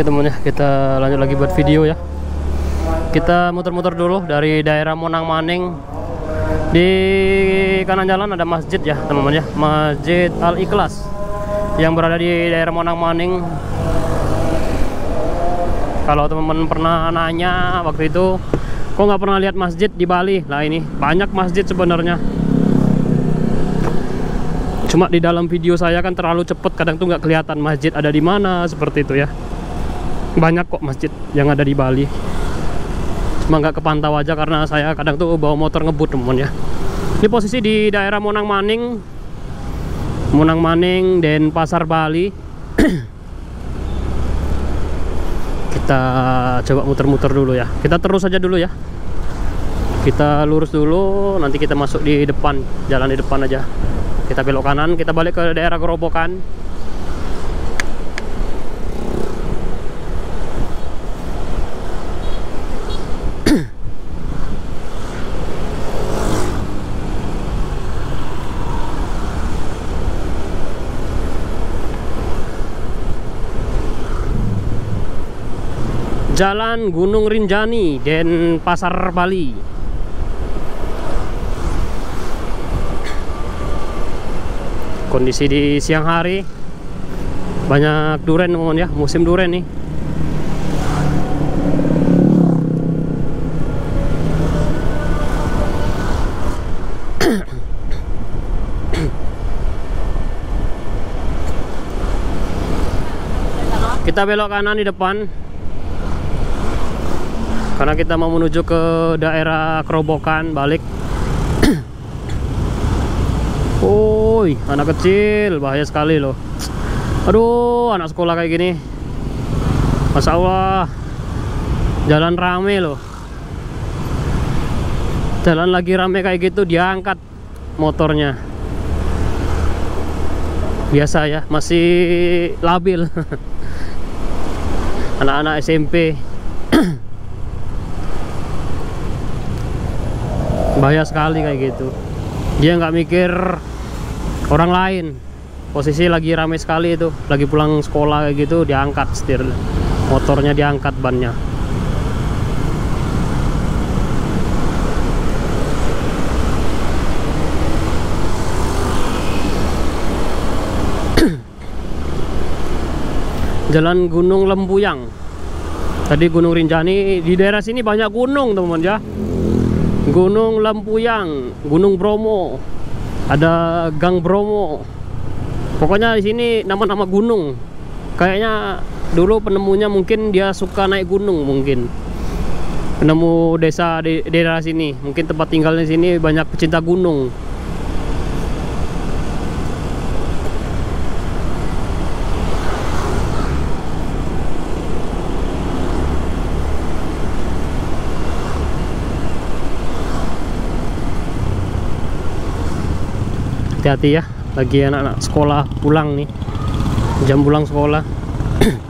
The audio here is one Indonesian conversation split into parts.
Oke teman ya, kita lanjut lagi buat video ya. Kita muter-muter dulu dari daerah Monang Maning. Di kanan jalan ada masjid ya teman-teman ya, Masjid Al Ikhlas yang berada di daerah Monang Maning. Kalau teman-teman pernah nanya waktu itu, kok nggak pernah lihat masjid di Bali? Lah ini banyak masjid sebenarnya. Cuma di dalam video saya kan terlalu cepet, kadang tuh nggak kelihatan masjid ada di mana seperti itu ya banyak kok masjid yang ada di Bali. Cuma nggak kepantau aja karena saya kadang tuh bawa motor ngebut teman ya. Ini posisi di daerah Monang Maning. Monang Maning dan Pasar Bali. Kita coba muter-muter dulu ya. Kita terus aja dulu ya. Kita lurus dulu nanti kita masuk di depan jalan di depan aja. Kita belok kanan kita balik ke daerah Gerobokan Jalan Gunung Rinjani dan Pasar Bali. Kondisi di siang hari banyak duren teman ya, musim duren nih. Kita belok kanan di depan karena kita mau menuju ke daerah Kerobokan balik Woi, anak kecil bahaya sekali loh. Aduh, anak sekolah kayak gini. Masya Allah, jalan rame loh. Jalan lagi rame kayak gitu, diangkat motornya. Biasa ya, masih labil. Anak-anak SMP. Bahaya sekali kayak gitu. Dia nggak mikir orang lain. Posisi lagi rame sekali itu. Lagi pulang sekolah kayak gitu diangkat setir. Motornya diangkat bannya. Jalan Gunung Lempuyang. Tadi Gunung Rinjani di daerah sini banyak gunung teman-teman ya Gunung Lempuyang, Gunung Bromo, ada Gang Bromo. Pokoknya di sini nama-nama gunung. Kayaknya dulu penemunya mungkin dia suka naik gunung mungkin. Penemu desa di daerah sini, mungkin tempat tinggalnya sini banyak pecinta gunung. Hati-hati ya. Lagi anak-anak sekolah pulang nih. Jam pulang sekolah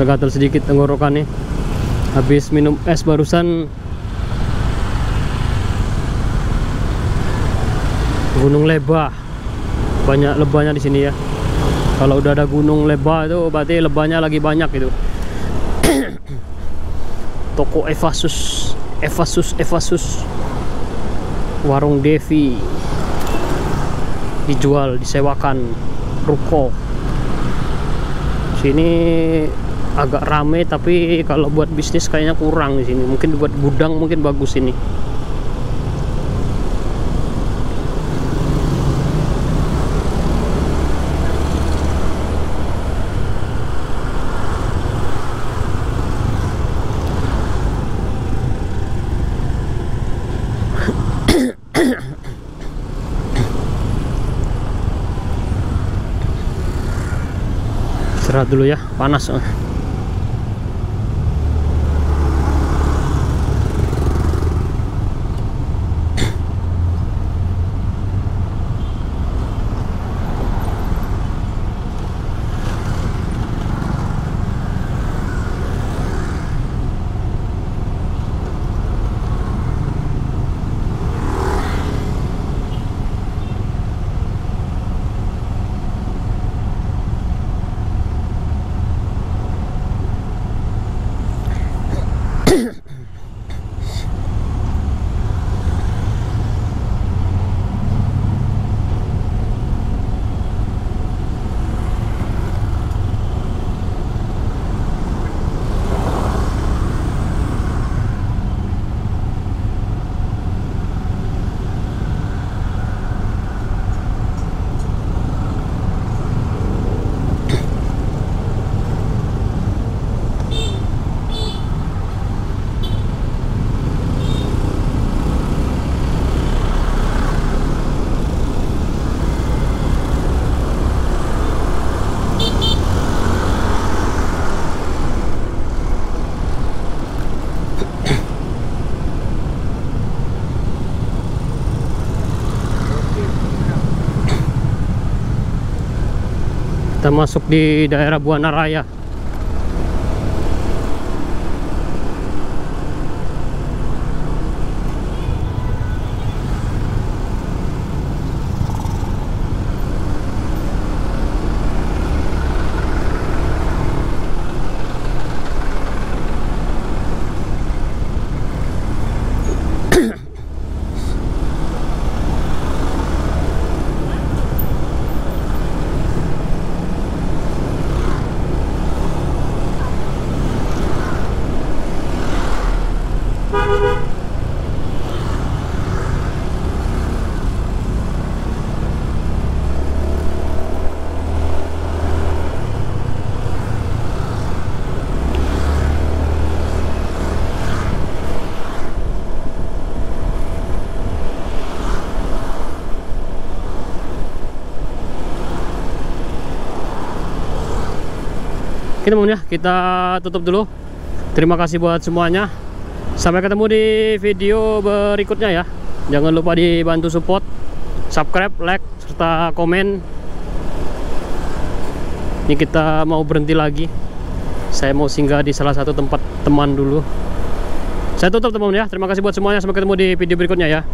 gatal-gatal sedikit tenggorokan nih. Habis minum es barusan. Gunung Lebah banyak lebahnya di sini ya. Kalau udah ada Gunung Lebah itu berarti lebahnya lagi banyak itu. Toko Evasus. Evasus Evasus. Warung Devi. Dijual disewakan. Ruko. Sini agak rame tapi kalau buat bisnis kayaknya kurang di sini. Mungkin buat gudang mungkin bagus ini. Istirahat dulu ya panas kita masuk di daerah Buana Raya Oke teman ya, kita tutup dulu. Terima kasih buat semuanya. Sampai ketemu di video berikutnya ya. Jangan lupa dibantu support, subscribe, like, serta komen. Ini kita mau berhenti lagi. Saya mau singgah di salah satu tempat teman dulu. Saya tutup teman ya. Terima kasih buat semuanya. Sampai ketemu di video berikutnya ya.